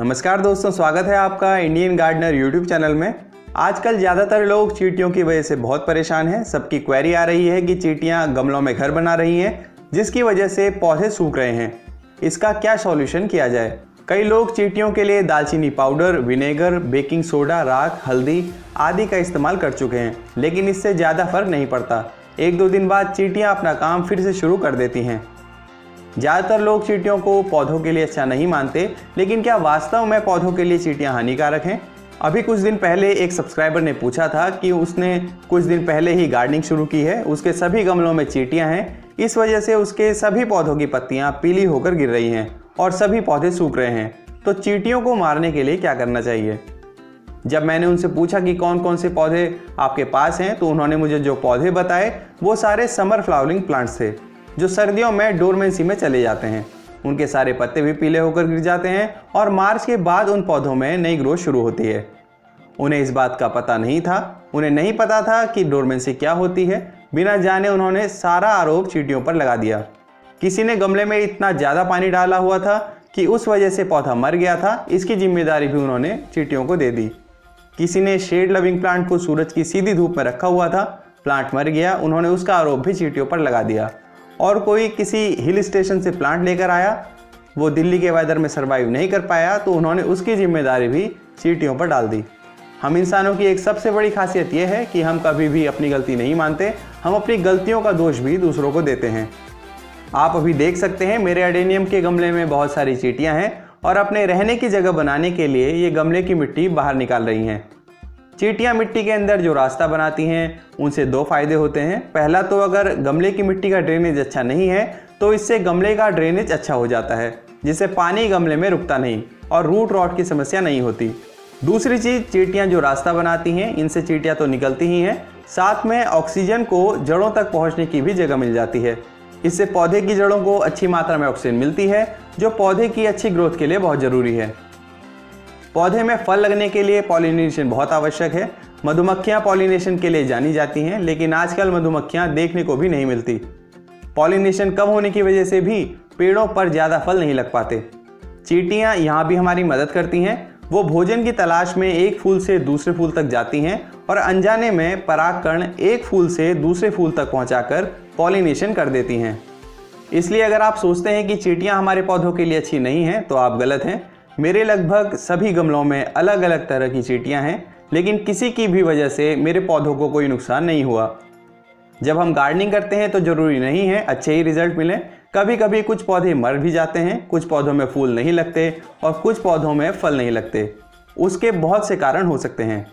नमस्कार दोस्तों, स्वागत है आपका इंडियन गार्डनर यूट्यूब चैनल में। आजकल ज़्यादातर लोग चींटियों की वजह से बहुत परेशान हैं। सबकी क्वेरी आ रही है कि चींटियाँ गमलों में घर बना रही हैं, जिसकी वजह से पौधे सूख रहे हैं। इसका क्या सॉल्यूशन किया जाए? कई लोग चींटियों के लिए दालचीनी पाउडर विनेगर बेकिंग सोडा राख, हल्दी आदि का इस्तेमाल कर चुके हैं, लेकिन इससे ज़्यादा फ़र्क नहीं पड़ता। एक दो दिन बाद चींटियाँ अपना काम फिर से शुरू कर देती हैं। ज़्यादातर लोग चींटियों को पौधों के लिए अच्छा नहीं मानते, लेकिन क्या वास्तव में पौधों के लिए चींटियाँ हानिकारक हैं? अभी कुछ दिन पहले एक सब्सक्राइबर ने पूछा था कि उसने कुछ दिन पहले ही गार्डनिंग शुरू की है, उसके सभी गमलों में चीटियाँ हैं। इस वजह से उसके सभी पौधों की पत्तियाँ पीली होकर गिर रही हैं और सभी पौधे सूख रहे हैं। तो चीटियों को मारने के लिए क्या करना चाहिए? जब मैंने उनसे पूछा कि कौन कौन से पौधे आपके पास हैं तो उन्होंने मुझे जो पौधे बताए, वो सारे समर फ्लावरिंग प्लांट्स थे। जो सर्दियों में डोरमेंसी में चले जाते हैं। उनके सारे पत्ते भी पीले होकर गिर जाते हैं और मार्च के बाद उन पौधों में नई ग्रोथ शुरू होती है। उन्हें इस बात का पता नहीं था, उन्हें नहीं पता था कि डोरमेंसी क्या होती है। बिना जाने उन्होंने सारा आरोप चीटियों पर लगा दिया। किसी ने गमले में इतना ज़्यादा पानी डाला हुआ था कि उस वजह से पौधा मर गया था, इसकी ज़िम्मेदारी भी उन्होंने चीटियों को दे दी। किसी ने शेड लविंग प्लांट को सूरज की सीधी धूप में रखा हुआ था, प्लांट मर गया, उन्होंने उसका आरोप भी चीटियों पर लगा दिया। और कोई किसी हिल स्टेशन से प्लांट लेकर आया, वो दिल्ली के वेदर में सर्वाइव नहीं कर पाया तो उन्होंने उसकी ज़िम्मेदारी भी चीटियों पर डाल दी। हम इंसानों की एक सबसे बड़ी खासियत यह है कि हम कभी भी अपनी गलती नहीं मानते, हम अपनी गलतियों का दोष भी दूसरों को देते हैं। आप अभी देख सकते हैं, मेरे अडेनियम के गमले में बहुत सारी चीटियाँ हैं और अपने रहने की जगह बनाने के लिए ये गमले की मिट्टी बाहर निकाल रही हैं। चीटियाँ मिट्टी के अंदर जो रास्ता बनाती हैं, उनसे दो फ़ायदे होते हैं। पहला तो अगर गमले की मिट्टी का ड्रेनेज अच्छा नहीं है तो इससे गमले का ड्रेनेज अच्छा हो जाता है, जिससे पानी गमले में रुकता नहीं और रूट रॉट की समस्या नहीं होती। दूसरी चीज़, चीटियाँ जो रास्ता बनाती हैं, इनसे चीटियाँ तो निकलती ही हैं। साथ में ऑक्सीजन को जड़ों तक पहुँचने की भी जगह मिल जाती है। इससे पौधे की जड़ों को अच्छी मात्रा में ऑक्सीजन मिलती है, जो पौधे की अच्छी ग्रोथ के लिए बहुत ज़रूरी है। पौधे में फल लगने के लिए पॉलिनेशन बहुत आवश्यक है। मधुमक्खियाँ पॉलिनेशन के लिए जानी जाती हैं, लेकिन आजकल मधुमक्खियाँ देखने को भी नहीं मिलती। पॉलिनेशन कम होने की वजह से भी पेड़ों पर ज़्यादा फल नहीं लग पाते। चीटियाँ यहाँ भी हमारी मदद करती हैं। वो भोजन की तलाश में एक फूल से दूसरे फूल तक जाती हैं और अनजाने में परागकण एक फूल से दूसरे फूल तक पहुंचाकर पॉलिनेशन कर देती हैं। इसलिए अगर आप सोचते हैं कि चीटियाँ हमारे पौधों के लिए अच्छी नहीं हैं तो आप गलत हैं। मेरे लगभग सभी गमलों में अलग अलग तरह की चीटियाँ हैं, लेकिन किसी की भी वजह से मेरे पौधों को कोई नुकसान नहीं हुआ। जब हम गार्डनिंग करते हैं तो ज़रूरी नहीं है अच्छे ही रिज़ल्ट मिलें। कभी कभी कुछ पौधे मर भी जाते हैं, कुछ पौधों में फूल नहीं लगते और कुछ पौधों में फल नहीं लगते। उसके बहुत से कारण हो सकते हैं।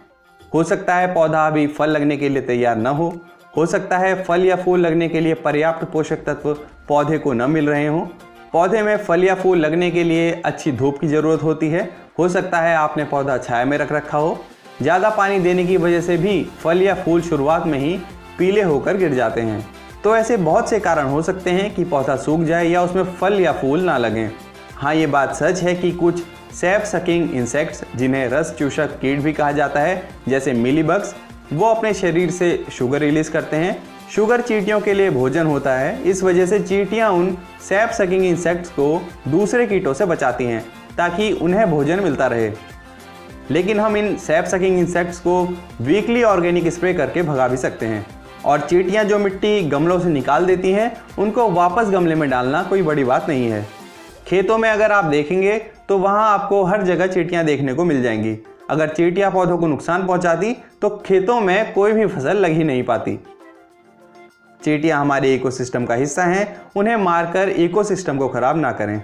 हो सकता है पौधा अभी फल लगने के लिए तैयार न हो। हो सकता है फल या फूल लगने के लिए पर्याप्त पोषक तत्व पौधे को न मिल रहे हों। पौधे में फल या फूल लगने के लिए अच्छी धूप की ज़रूरत होती है। हो सकता है आपने पौधा छाया में रख रखा हो। ज़्यादा पानी देने की वजह से भी फल या फूल शुरुआत में ही पीले होकर गिर जाते हैं। तो ऐसे बहुत से कारण हो सकते हैं कि पौधा सूख जाए या उसमें फल या फूल ना लगें। हाँ ये बात सच है कि कुछ सेफ़ सकिंग इंसेक्ट्स, जिन्हें रस चूषक कीट भी कहा जाता है, जैसे मिलीबग्स, वो अपने शरीर से शुगर रिलीज़ करते हैं। शुगर चीटियों के लिए भोजन होता है। इस वजह से चीटियाँ उन सैप सकिंग इंसेक्ट्स को दूसरे कीटों से बचाती हैं, ताकि उन्हें भोजन मिलता रहे। लेकिन हम इन सैप सकिंग इंसेक्ट्स को वीकली ऑर्गेनिक स्प्रे करके भगा भी सकते हैं। और चीटियाँ जो मिट्टी गमलों से निकाल देती हैं, उनको वापस गमले में डालना कोई बड़ी बात नहीं है। खेतों में अगर आप देखेंगे तो वहाँ आपको हर जगह चीटियाँ देखने को मिल जाएँगी। अगर चीटियाँ पौधों को नुकसान पहुँचाती तो खेतों में कोई भी फ़सल लग ही नहीं पाती। चीटियाँ हमारे इकोसिस्टम का हिस्सा हैं उन्हें मारकर इकोसिस्टम को ख़राब ना करें।